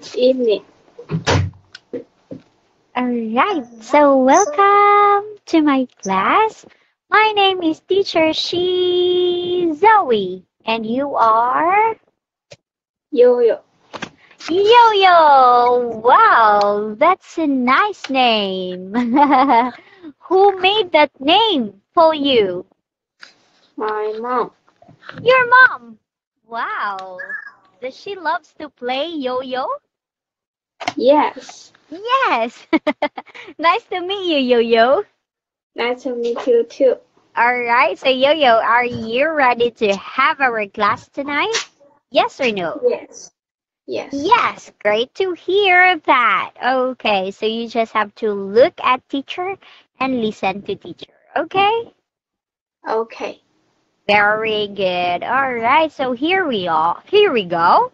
Good evening. All right. So welcome to my class. My name is Teacher She Zoe, and you are Yo-yo. Yo Yo. Wow, that's a nice name. Who made that name for you? My mom. Your mom. Wow. Does she loves to play yo-yo? Yes. Yes. nice to meet you, Yo-Yo. Nice to meet you too. All right. So, Yo-Yo, are you ready to have our class tonight? Yes or no? Yes. Yes. Yes. Great to hear that. Okay. So you just have to look at teacher and listen to teacher. Okay? Okay. Very good. All right. So here we are. Here we go.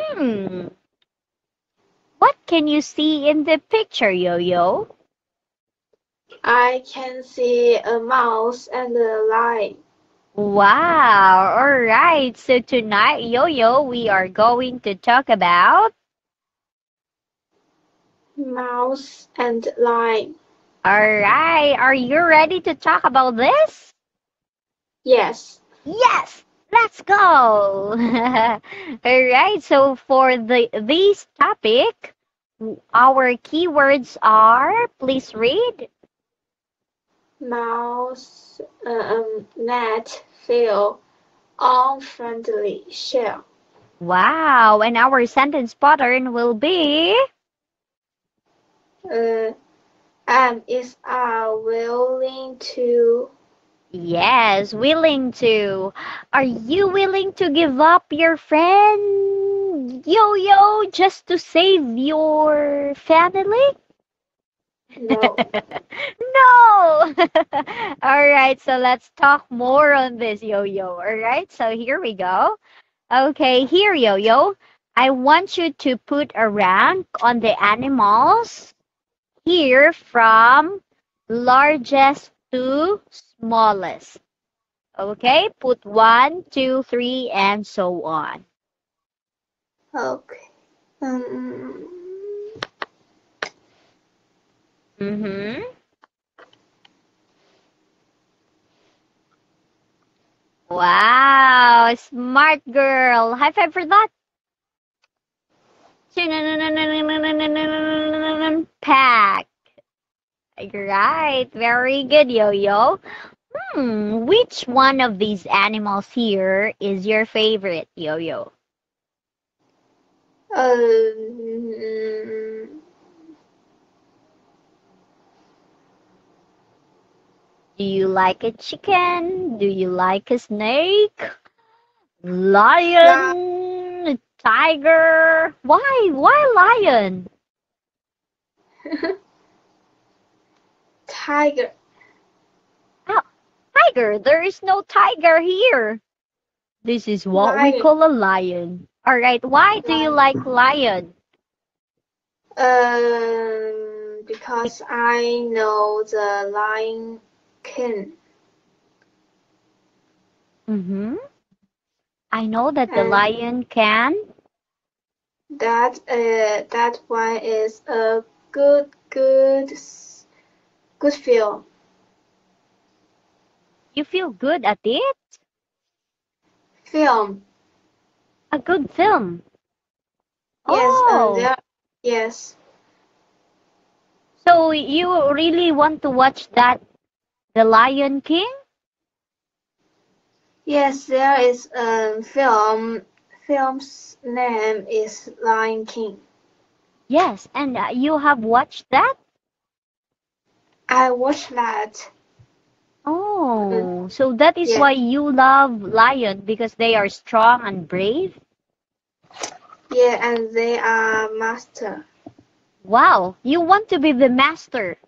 Hmm. What can you see in the picture, Yo-Yo? I can see a mouse and a lion. Wow. All right. So tonight, Yo-Yo, we are going to talk about Mouse and lion. All right. Are you ready to talk about this? Yes. Yes. Let's go. All right. So for the this topic, our keywords are please read. Mouse, um, net, fill, unfriendly, shell. Wow. And our sentence pattern will be Uh, am is are willing to. Yes, willing to. Are you willing to give up your friend, yo yo, just to save your family? No. no! All right, so let's talk more on this, yo yo. All right, so here we go. Okay, here, yo yo. I want you to put a rank on the animals here from largest to smallest. Okay, put one, two, three, and so on. okay. Um, Mm-hmm. Wow, smart girl. High five for that. Pack. Right, very good, Yo-Yo. Hmm, which one of these animals here is your favorite, Yo-Yo? um, Do you like a chicken? Do you like a snake? Lion? Tiger? Why? Why lion? tiger. Oh, Tiger. There is no tiger here. This is what we call a lion. All right. Why do you like lion? Um, because I know the Lion King. Mm-hmm. I know that the Um, lion can. That uh, that one is a good, good, good film. You feel good at it? Film. A good film. Yes, Oh. and there, yes, So you really want to watch that, The Lion King? yes, there is a film. Film's name is Lion King. Yes, and uh, you have watched that? I watched that. Oh, so that is Yeah. why you love lion because they are strong and brave? Yeah, and they are master. Wow, you want to be the master.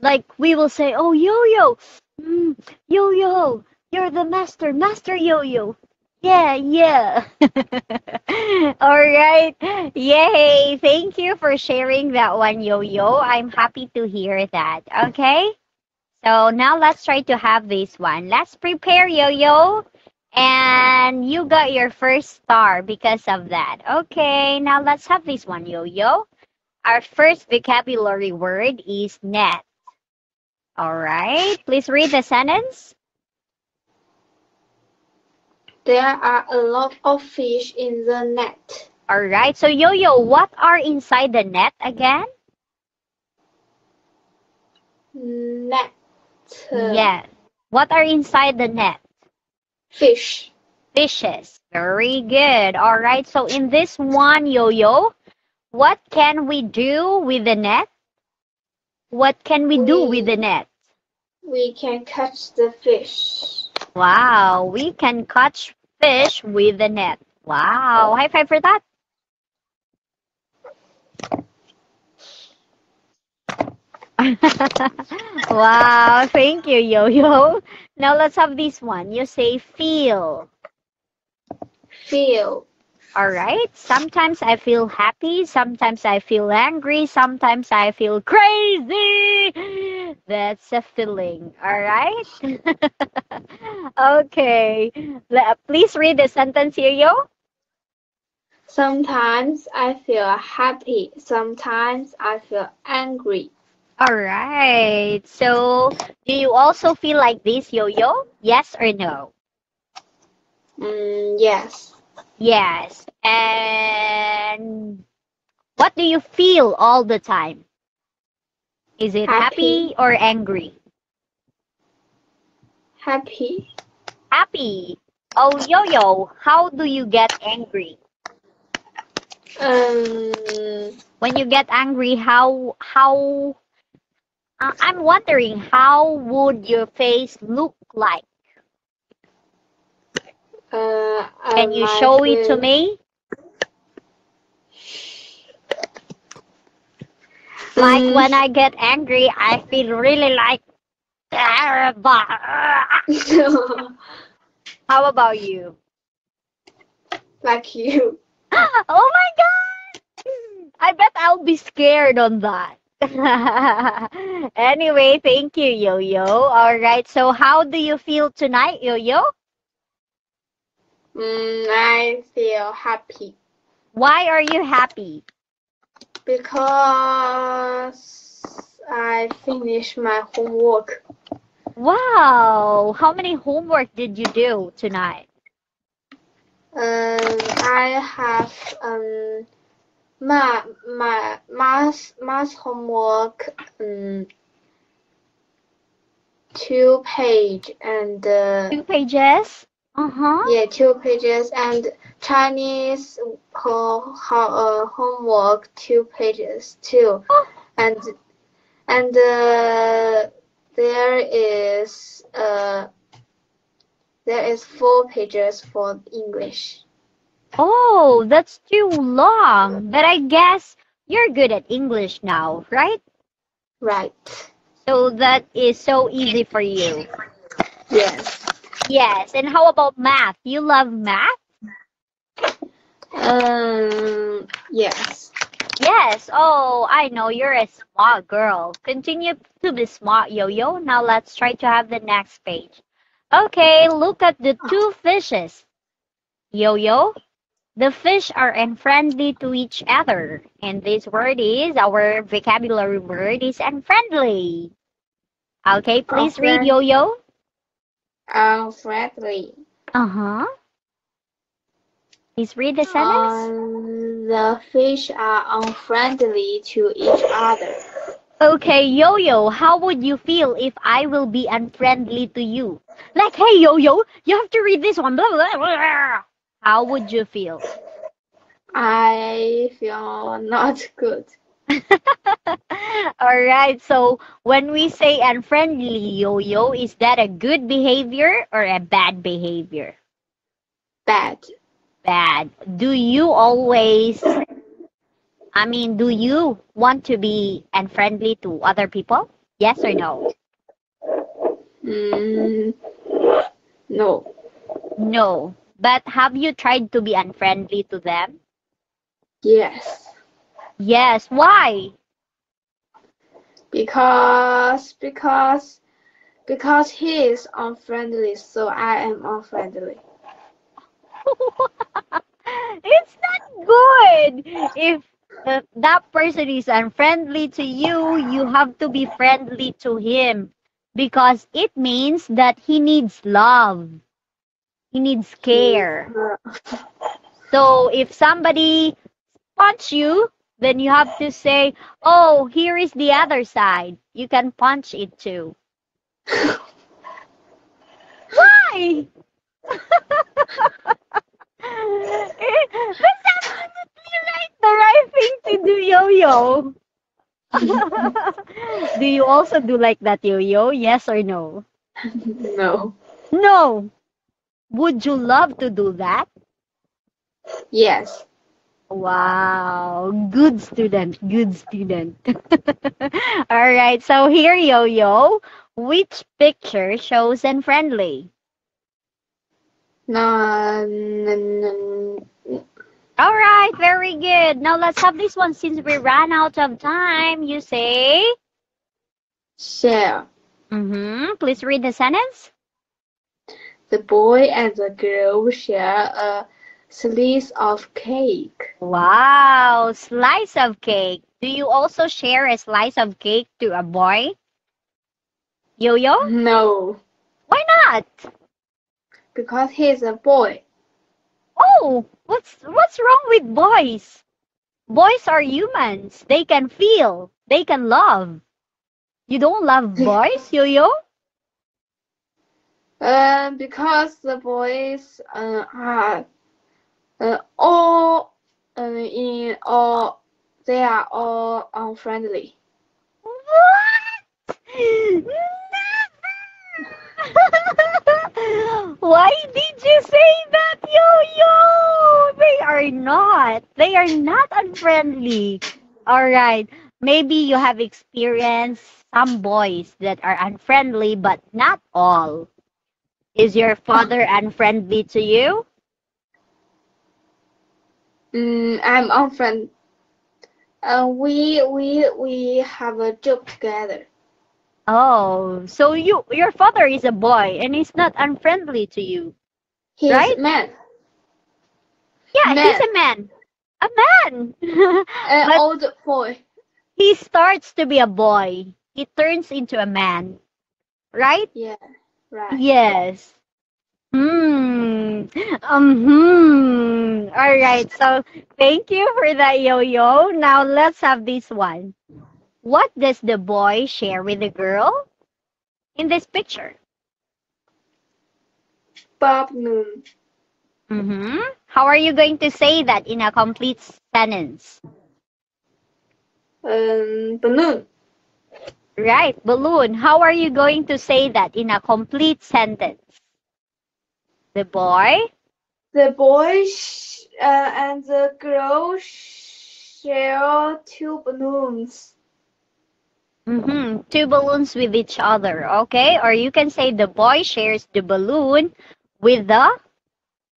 Like we will say, "Oh, Yo-Yo, mm, Yo-Yo, you're the master, Master Yo-Yo." Yeah, yeah. All right. Yay. Thank you for sharing that one, Yo-Yo. I'm happy to hear that. Okay? So now let's try to have this one. Let's prepare, Yo-Yo. And and you got your first star because of that. Okay, now let's have this one, Yo-Yo. Our first vocabulary word is net. All right, please read the sentence. There are a lot of fish in the net. All right, so Yo-Yo, what are inside the net again? Net. Yeah. What are inside the net? Fish. Fishes. Very good. All right, so in this one, Yo-Yo, what can we do with the net? What can we do with the net? We can catch the fish. Wow, we can catch fish with a net. Wow, high five for that. wow, thank you, Yo Yo. Now let's have this one. You say feel. Feel. All right. Sometimes I feel happy. Sometimes I feel angry. Sometimes I feel crazy. That's a feeling. All right. okay. Le- Please read the sentence here, Yo. Sometimes I feel happy. Sometimes I feel angry. All right. So, do you also feel like this, Yo Yo? Yes or no? Mm, yes. Yes. And what do you feel all the time? Is it happy, Happy. or angry? Happy. Happy. Oh, Yo Yo, how do you get angry? Um, When you get angry, how how? Uh, I'm wondering how would your face look like? uh, Can you might show it to me? Like Mm. when I get angry, I feel really like. terrible. How about you? like you. Oh my god! I bet I'll be scared on that. anyway, thank you, Yo Yo. All right, so how do you feel tonight, Yo Yo? Mm, I feel happy Why are you happy? Because I finished my homework. Wow, how many homework did you do tonight? Um, I have um, my my math math homework um, two page and uh, Two pages. Uh huh. yeah two pages and Chinese ho, ho, uh, homework two pages too and and uh, there is uh there is four pages for English. Oh, that's too long. But I guess you're good at English now, right? Right. So that is so easy for you. Yes. Yes. And how about math? You love math? Um. Yes. Yes. Oh, I know you're a smart girl. Continue to be smart, Yo-Yo. Now let's try to have the next page. Okay, look at the two fishes. Yo-Yo, the fish are unfriendly to each other. And this word is, our vocabulary word is unfriendly. Okay, please read Okay. Yo-Yo. Unfriendly. Uh-huh. Please read the sentence. Um, the fish are unfriendly to each other. Okay, Yo-Yo, how would you feel if I will be unfriendly to you? Like, hey, Yo-Yo, you have to read this one. Blah, blah, blah. How would you feel? I feel not good. All right, so when we say unfriendly, Yo-Yo, is that a good behavior or a bad behavior? Bad. Bad. Do you always, I mean, do you want to be unfriendly to other people? Yes or no? Mm, no. No. But have you tried to be unfriendly to them? Yes. Yes. Why? Because because because he is unfriendly, so I am unfriendly. it's not good. If uh, that person is unfriendly to you, you have to be friendly to him because it means that he needs love. He needs care. So if somebody punch you, then you have to say, "Oh, here is the other side. You can punch it too." Why? That's absolutely right. The right thing to do, yo-yo. do you also do like that, yo-yo? Yes or no? No. No. Would you love to do that? Yes. Wow, good student, good student. All right, so here, Yo Yo, which picture shows and friendly? No. n- n- All right, very good. Now let's have this one since we ran out of time. You say, Share. mm-hmm. Please read the sentence. The boy and the girl share a slice of cake. Wow, slice of cake. Do you also share a slice of cake to a boy? Yo Yo? No, Why not? because he's a boy. Oh, what's what's wrong with boys? Boys are humans. They can feel. They can love. You don't love boys, yo yo? Um, because the boys uh, are uh, all in all they are all unfriendly. What? Why did you say that, yo yo? They are not. They are not unfriendly. All right. Maybe you have experienced some boys that are unfriendly, but not all. Is your father unfriendly to you? Mm, I'm unfriend. Uh, we we we have a job together. Oh, so you your father is a boy and he's not unfriendly to you. He's Right? a man, Yeah, he's a man. A man. an old boy. he starts to be a boy. He turns into a man. Right? Yeah, right. Yes. Hmm. Um. Hmm. All right. So thank you for that, yo-yo. Now let's have this one. What does the boy share with the girl in this picture? Bob Noon. Mm-hmm. How are you going to say that in a complete sentence? Um, balloon. Right, balloon. How are you going to say that in a complete sentence? The boy The boy sh- uh, and the girl share two balloons. Mm-hmm. Two balloons with each other, okay? Or you can say the boy shares the balloon with the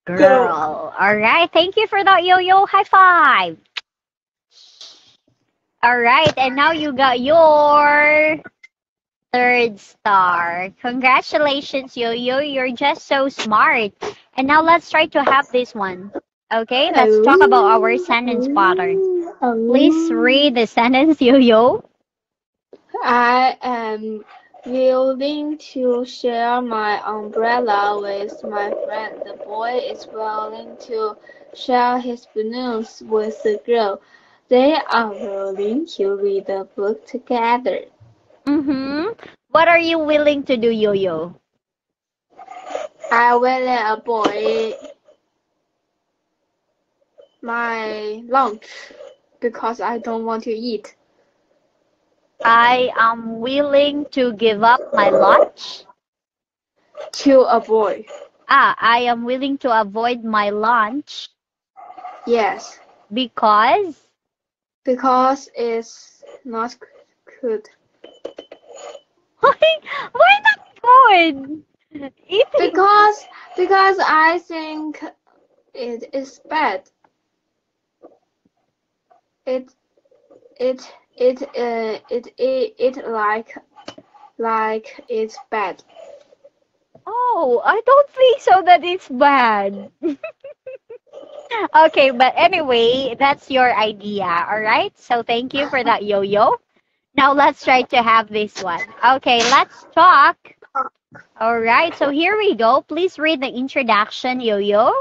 girl. Girl. All right. Thank you for that, yo-yo. High five. All right. And now you got your third star. Congratulations, yo-yo. You're just so smart. And now let's try to have this one. Okay? Let's talk about our sentence pattern. Please read the sentence, yo-yo. I am willing to share my umbrella with my friend. The boy is willing to share his balloons with the girl. They are willing to read a book together. Mm-hmm. What are you willing to do, Yo-Yo? I will avoid my lunch because I don't want to eat. I am willing to give up my lunch. To avoid. Ah, I am willing to avoid my lunch Yes, because because it's not good. Why why not good? Eating Because because I think it is bad. It it it uh it it, it like like it's bad. Oh, I don't think so that it's bad. Okay, but anyway, that's your idea, all right? So thank you for that, Yo-Yo. Now let's try to have this one. Okay, let's talk. All right, so here we go. Please read the introduction, Yo-Yo.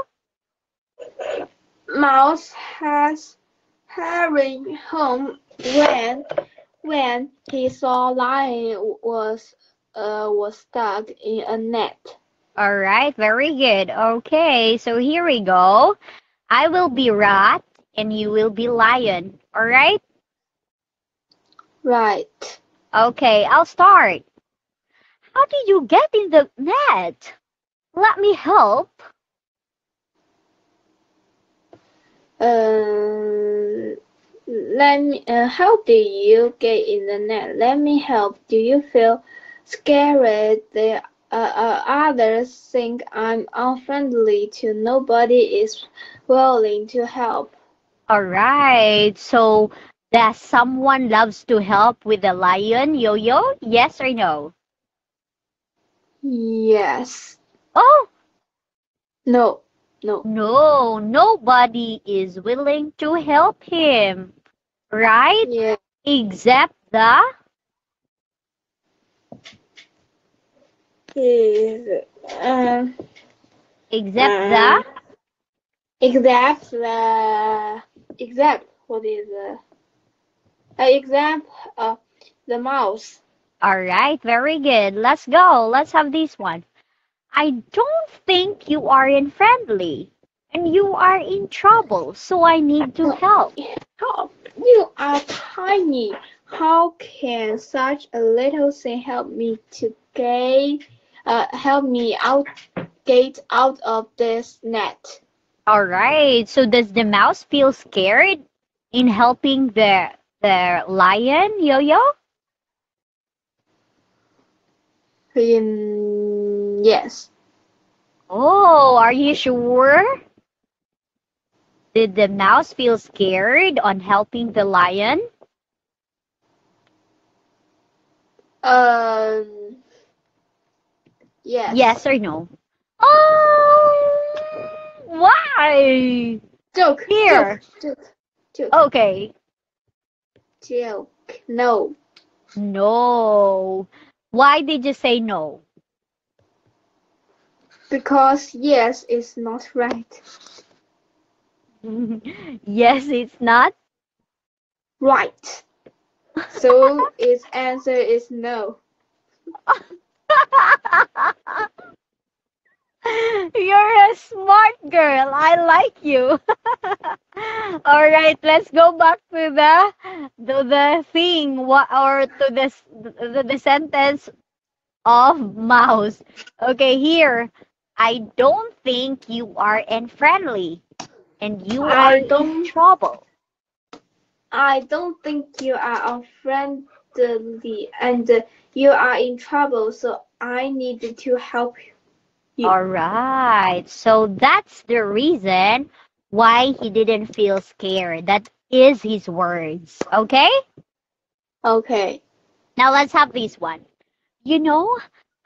Mouse has hurried home when when he saw lion was uh was stuck in a net. All right, very good. Okay, so here we go. I will be rat and you will be lion. All right? Right. Okay, I'll start. How did you get in the net? Let me help. Uh, let me. Uh, how did you get in the net? Let me help. Do you feel scared? The uh, uh, others think I'm unfriendly to Nobody is willing to help. All right. So, does someone loves to help with the lion, Yo-Yo? Yes or no? Yes. Oh, No. No. no. Nobody is willing to help him. Right? Yeah. Except the Is um except Uh, the except the except what is the uh, except uh the mouse. All right, very good. Let's go. Let's have this one. I don't think you are in friendly and you are in trouble, so I need to help. Help! You are tiny. How can such a little thing help me to get uh help me out get out of this net? All right. So does the mouse feel scared in helping the the lion, Yo-Yo? Um, yes. Oh, are you sure? Did the mouse feel scared on helping the lion? Um. Yes. Yes or no? Oh, why? Joke. Here. Joke. Joke. Joke. Okay. Joke. No. No. Why did you say no? Because yes is not right. yes, it's not. Right. So its answer is no. You're a smart girl. I like you. All right, let's go back to the to the thing what or to the the, the sentence of mouse. Okay, here. I don't think you are unfriendly and you are in trouble. I don't think you are unfriendly and you are in trouble, so I need to help you. All right. So that's the reason why he didn't feel scared. That is his words. Okay? Okay. Now let's have this one. You know,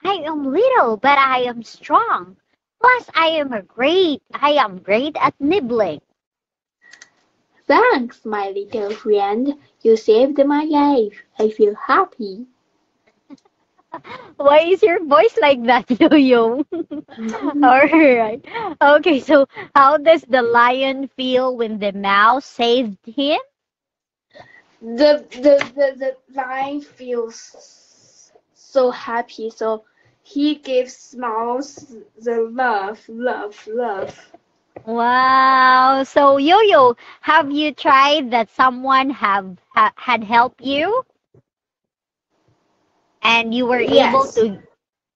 I am little, but I am strong. Plus, I am a great. I am great at nibbling. Thanks, my little friend. You saved my life. I feel happy. Why is your voice like that, Yo-Yo? All right. Okay, so how does the lion feel when the mouse saved him? the the the, the lion feels so happy so he gives mouse the love love love Wow. So Yo-Yo, have you tried that someone have ha, had helped you? And you were able to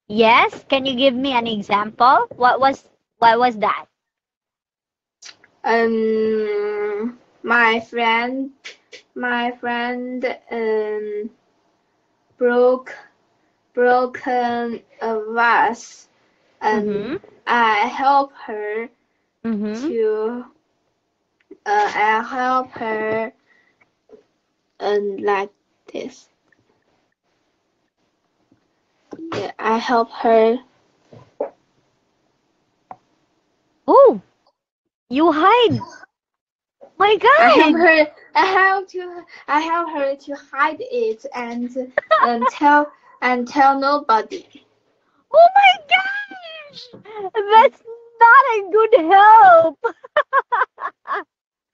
Yes? Can you give me an example? What was what was that? um my friend my friend um broke broken a vase and Mhm. I help her Mhm. to uh, I help her and like this. Yeah, I help her. Oh. You hide. My God. I help her. I help to. I help her to hide it and and tell and tell nobody. Oh my gosh. That's not a good help.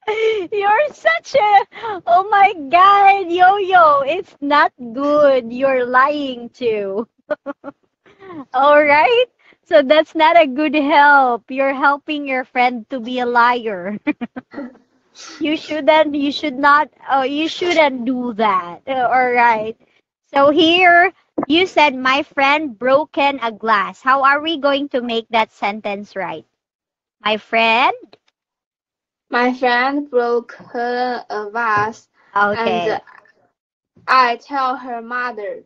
You're such a. Oh my God, Yo Yo. It's not good. You're lying too. All right. So that's not a good help. You're helping your friend to be a liar. you shouldn't. You should not. Oh, you shouldn't do that. Uh, All right. So here you said my friend broken a glass. How are we going to make that sentence right? My friend. My friend broke her a vase, Okay. and I tell her mother.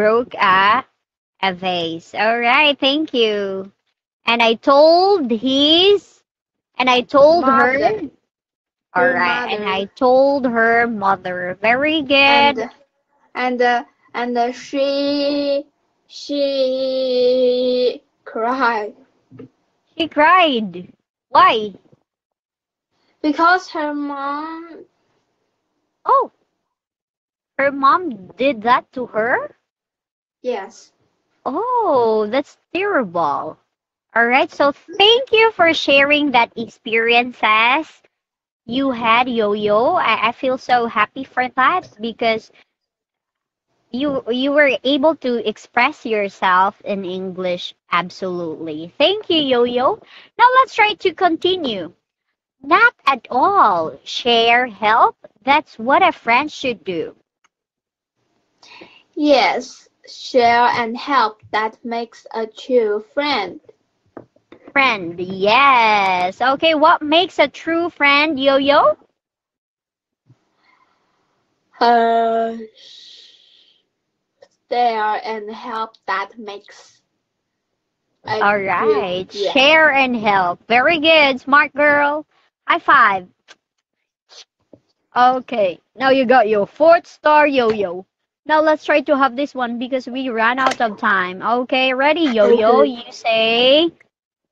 Broke a a vase. All right, thank you. And I told his and I told her Mother. All Her right, and. I told her mother. Very good. and and uh, and uh, she she cried She cried. Why? because her mom Oh. Her mom did that to her? Yes Oh, that's terrible. All right, so thank you for sharing that experiences you had, Yo-Yo. I, I feel so happy for that because you you were able to express yourself in English absolutely. Thank you, Yo-Yo. Now let's try to continue. Not at all. Share, help. That's what a friend should do. yes share and help that makes a true friend Friend, yes. Okay, what makes a true friend, Yo-Yo? uh share and help that makes a All right. yeah. Share and help. Very good. Smart girl. High five. Okay. Now you got your fourth star yo-yo. Now let's try to have this one because we ran out of time. Okay, ready, yo-yo? Okay. You say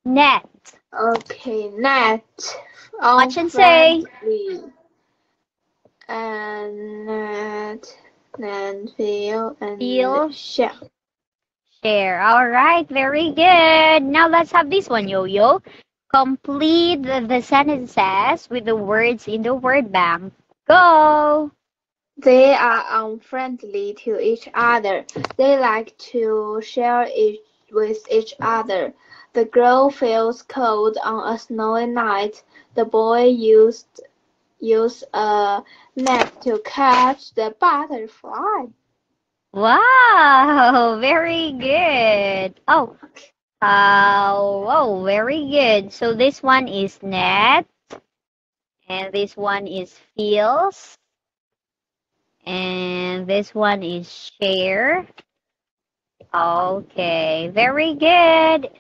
net. Okay, net. Watch and say. And net, and feel, and Feel. share. Share. All right, very good. Now let's have this one, yo-yo. Complete the, the sentences with the words in the word bank. Go. They are unfriendly to each other. They like to share it with each other. The girl feels cold on a snowy night. The boy used used a net to catch the butterfly. Wow, very good. Oh, uh, oh, very good. So this one is net, and this one is feels, and this one is share. Okay, very good.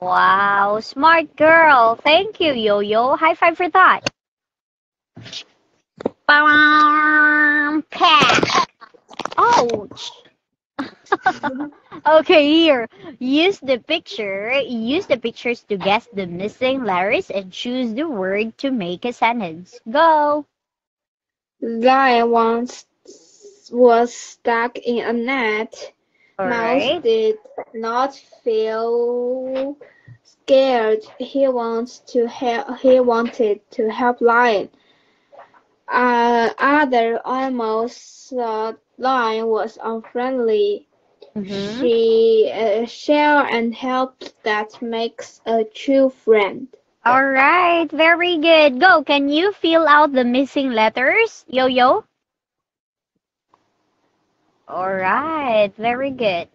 Wow, smart girl. Thank you, Yo-Yo. High five for that. Pat. Ouch. okay, here. Use the picture. Use the pictures to guess the missing letters and choose the word to make a sentence. Go. Lion once was stuck in a net. All Mouse right. did not feel scared. He wants to help. He wanted to help Lion. Uh, other animals thought Lion was unfriendly. Mhm. She uh, share and help that makes a true friend. All right. Very good. Go. Can you fill out the missing letters, Yo Yo? All right. Very good.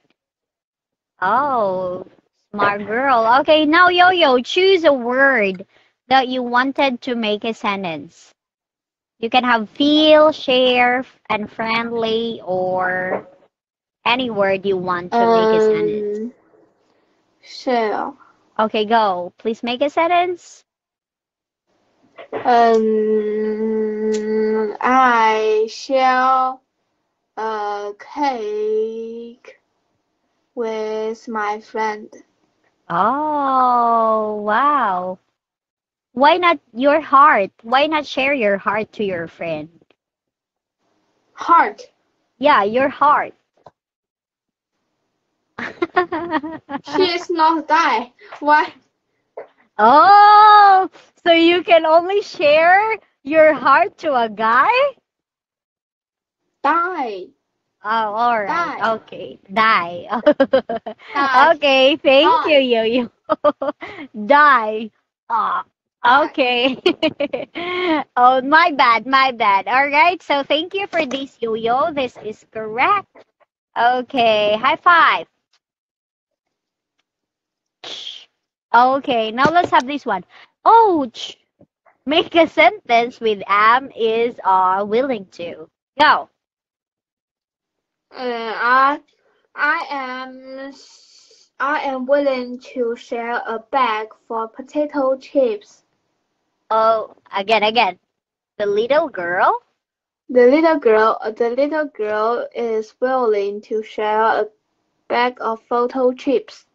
Oh, smart girl. Okay, now Yo Yo, choose a word that you wanted to make a sentence. You can have feel, share, and friendly, or any word you want to make a sentence. Um, share. Okay, go. Please make a sentence. Um, I share a cake with my friend. Oh, wow. Why not your heart? Why not share your heart to your friend? Heart. Yeah, your heart. She is not die. Why? oh, so you can only share your heart to a guy? Die. Oh, all right. Die. Okay. Die. Die. okay, thank Die. you, Yo-Yo. Die. Ah, okay. oh, my bad, my bad. All right, so thank you for this, Yo-Yo. This is correct. Okay, high five. Okay, now let's have this one. Ouch. Make a sentence with am, is, are, willing to. Go. Uh, I, I am, I am willing to share a bag for potato chips. Oh, again, again. The little girl The little girl, uh, the little girl is willing to share a bag of potato chips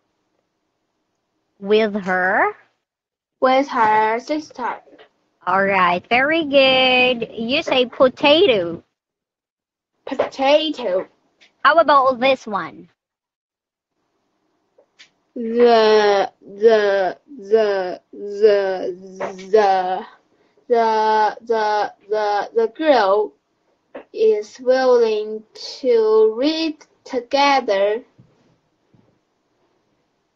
with her? With her sister. All right, very good. You say potato. Potato. How about this one? The the the the the the the the, the girl is willing to read together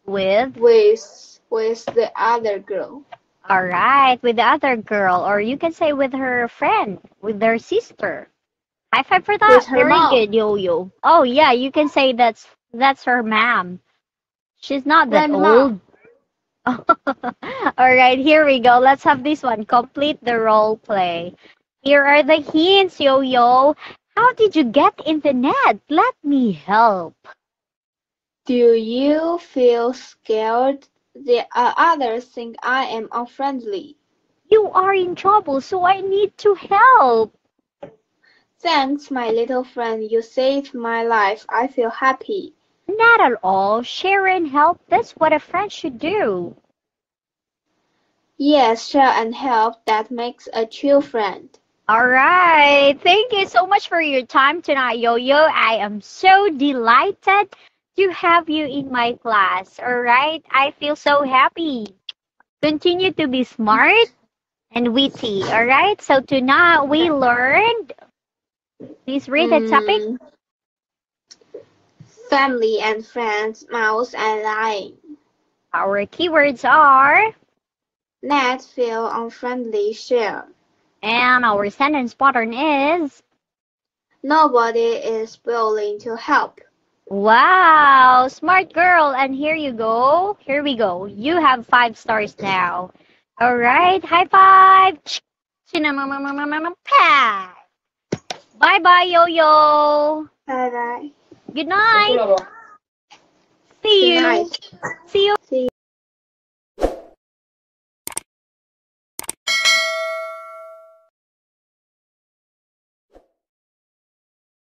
with, with, with the other girl. all right, with the other girl, or you can say with her friend, with their sister. High five for that. Her Very mom. good, Yo Yo. Oh yeah, you can say that's that's her mom. She's not that Grandma. old. All right, here we go. Let's have this one. Complete the role play. Here are the hints, Yo Yo. How did you get in the net? Let me help. Do you feel scared? The uh, others think I am unfriendly. You are in trouble, so I need to help. Thanks, my little friend. You saved my life. I feel happy. Not at all. Share and help. That's what a friend should do. Yes, share and help. That makes a true friend. All right. Thank you so much for your time tonight, Yo Yo. I am so delighted to have you in my class. All right. I feel so happy. Continue to be smart and witty. All right. So tonight we learned. Please read the topic. Mm. Family and friends, mouse and lying. Our keywords are, Net feel unfriendly, share. and our sentence pattern is. Nobody is willing to help. Wow, smart girl. And here you go. Here we go. You have five stars now. All right, high five. Bye bye, yo yo. Bye bye. Good night. See Good you. night. See you. See